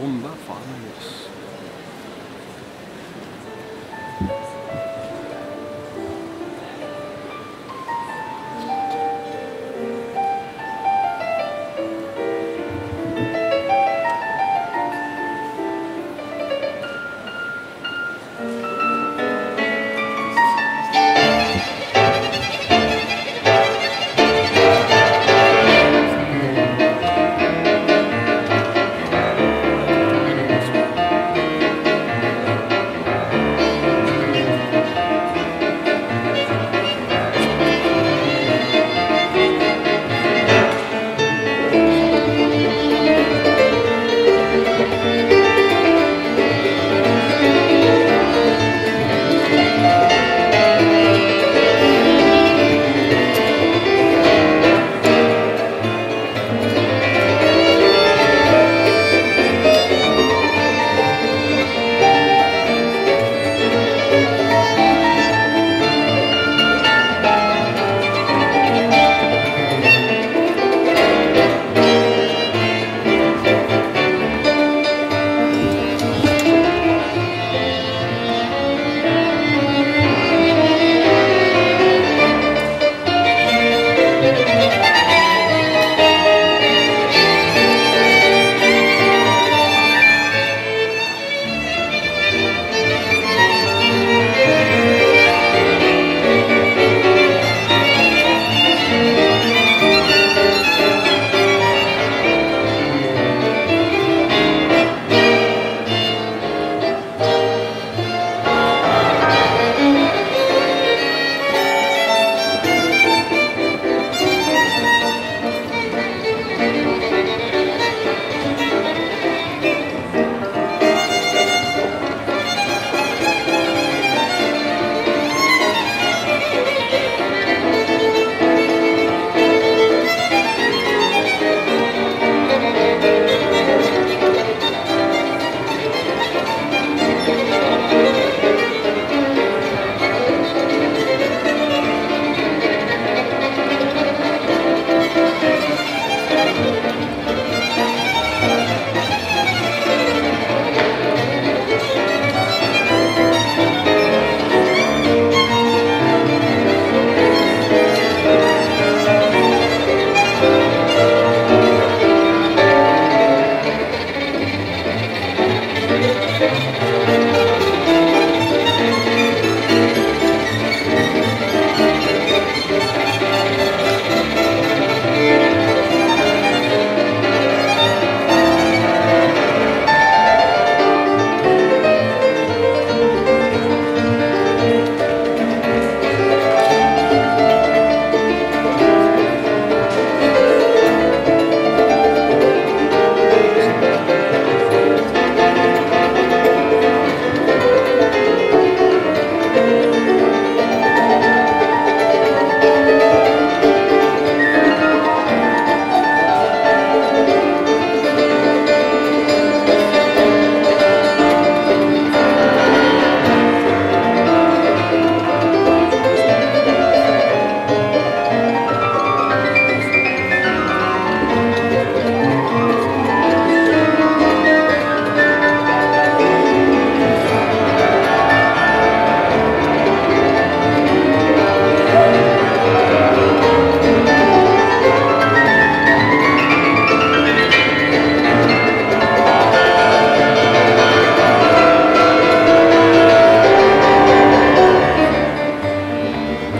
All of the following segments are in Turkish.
Da falan yeriz.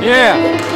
Yeah.